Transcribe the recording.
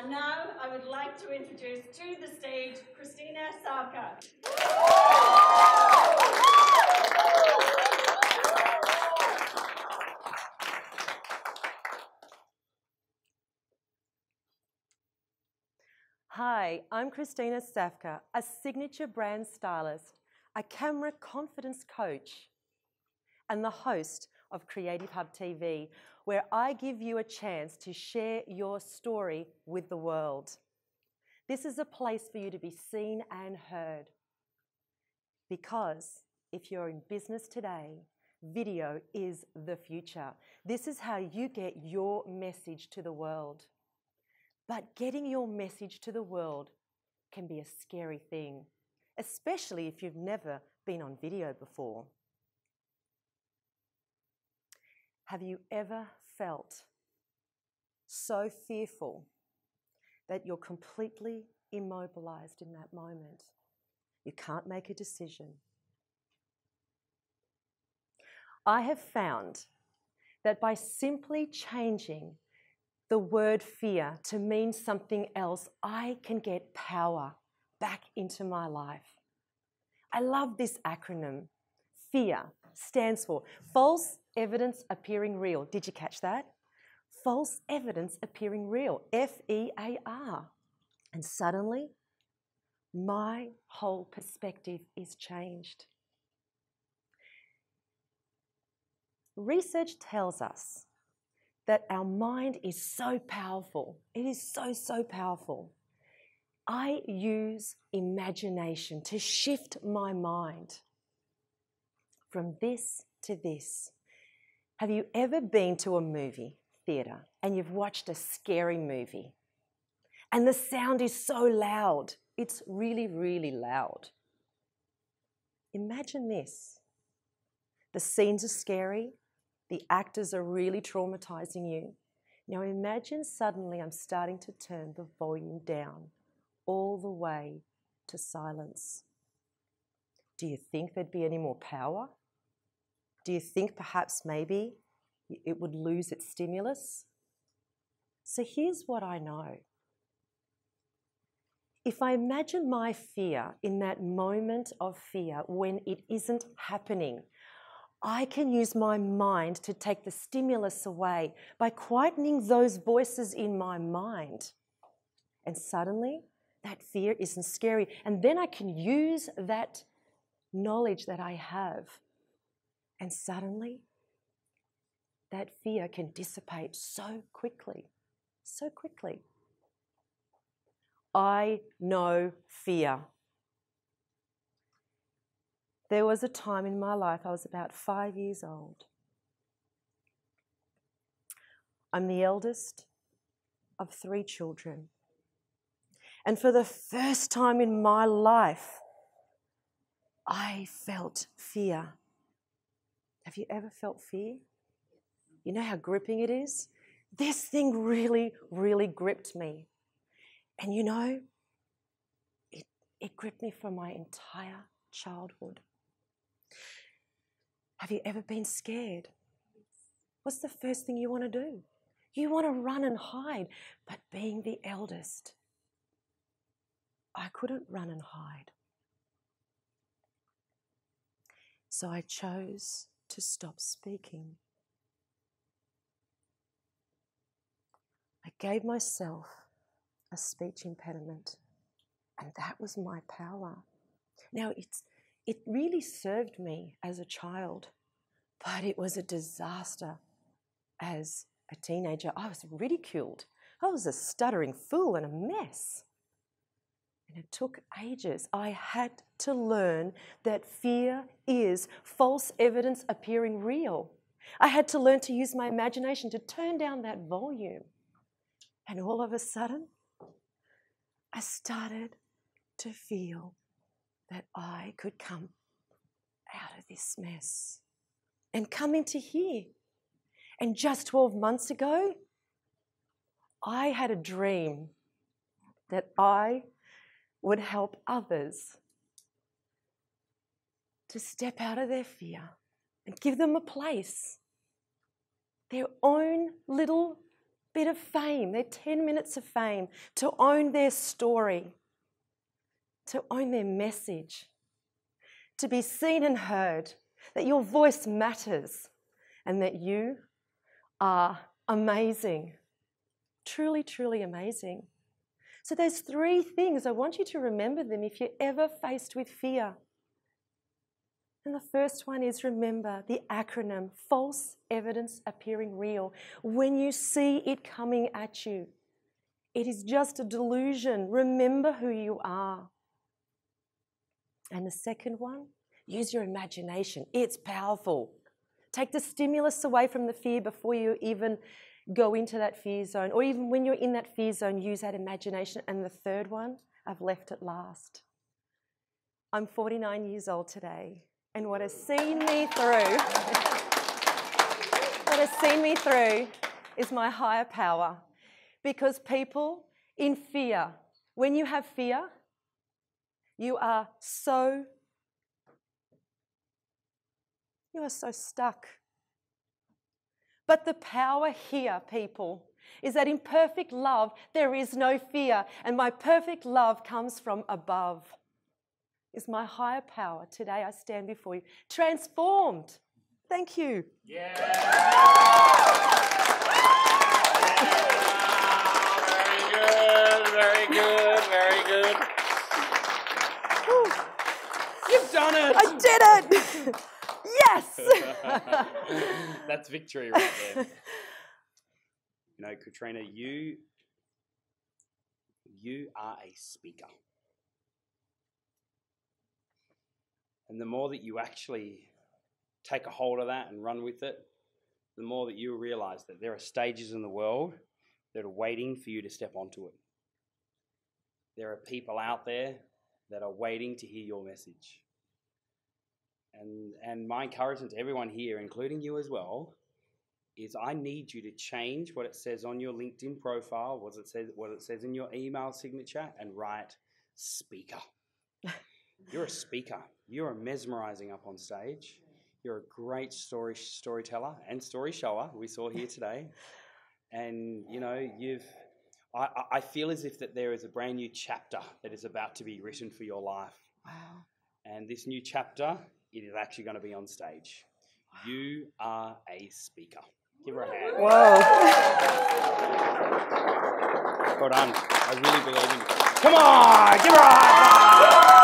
And now I would like to introduce to the stage Kristina Savka. Hi, I'm Kristina Savka, a signature brand stylist, a camera confidence coach, and the host of Creative Hub TV, where I give you a chance to share your story with the world. This is a place for you to be seen and heard. Because if you're in business today, video is the future. This is how you get your message to the world. But getting your message to the world can be a scary thing, especially if you've never been on video before. Have you ever felt so fearful that you're completely immobilized in that moment? You can't make a decision. I have found that by simply changing the word fear to mean something else, I can get power back into my life. I love this acronym. FEAR stands for False Evidence Appearing Real. Did you catch that? False evidence appearing real. F E A R. And suddenly, my whole perspective is changed. Research tells us that our mind is so powerful. It is so, so powerful. I use imagination to shift my mind from this to this. Have you ever been to a movie theatre and you've watched a scary movie and the sound is so loud? It's really, really loud. Imagine this the scenes are scary, the actors are really traumatizing you. Now imagine suddenly I'm starting to turn the volume down all the way to silence. Do you think there'd be any more power? Do you think perhaps maybe it would lose its stimulus? So here's what I know. If I imagine my fear in that moment of fear when it isn't happening, I can use my mind to take the stimulus away by quietening those voices in my mind. And suddenly, that fear isn't scary. And then I can use that knowledge that I have. And suddenly, that fear can dissipate so quickly, so quickly. I know fear. There was a time in my life, I was about five years old. I'm the eldest of three children. And for the first time in my life, I felt fear. Have you ever felt fear? You know how gripping it is? This thing really, really gripped me. And you know, it, it gripped me for my entire childhood. Have you ever been scared? What's the first thing you want to do? You want to run and hide. But being the eldest, I couldn't run and hide. So I chose to stop speaking. I gave myself a speech impediment, and that was my power. Now, it's it really served me as a child, but it was a disaster as a teenager. I was ridiculed. I was a stuttering fool and a mess. And it took ages. I had to learn that fear is false evidence appearing real. I had to learn to use my imagination to turn down that volume. And all of a sudden, I started to feel that I could come out of this mess and come into here. And just 12 months ago, I had a dream that I would help others to step out of their fear and give them a place, their own little bit of fame, their 10 minutes of fame, to own their story, to own their message, to be seen and heard, that your voice matters, and that you are amazing. Truly, truly amazing. So, those three things. I want you to remember them if you're ever faced with fear. And the first one is remember the acronym false evidence appearing real. When you see it coming at you, it is just a delusion. Remember who you are. And the second one, use your imagination. It's powerful. Take the stimulus away from the fear before you even go into that fear zone. Or even when you're in that fear zone, use that imagination. And the third one, I've left it last. I'm 49 years old today and what has seen me through, what has seen me through is my higher power. Because people in fear, when you have fear, you are so you are so stuck. But the power here, people, is that in perfect love there is no fear, and my perfect love comes from above is my higher power. Today I stand before you, transformed. Thank you. Yeah. very good, very good, very good. You've done it. I did it. yes. That's victory right there. You know, Katrina, you you are a speaker. And the more that you actually take a hold of that and run with it, the more that you realize that there are stages in the world that are waiting for you to step onto it. There are people out there that are waiting to hear your message. And, and my encouragement to everyone here, including you as well, is I need you to change what it says on your LinkedIn profile, what it says, what it says in your email signature, and write speaker. You're a speaker. You're mesmerizing up on stage. You're a great story storyteller and story shower. We saw here today, and you know you've. I, I feel as if that there is a brand new chapter that is about to be written for your life. Wow. And this new chapter, it is actually going to be on stage. You are a speaker. Give her a hand. Whoa. Well done. I really believe in you. Come on, give her a high five.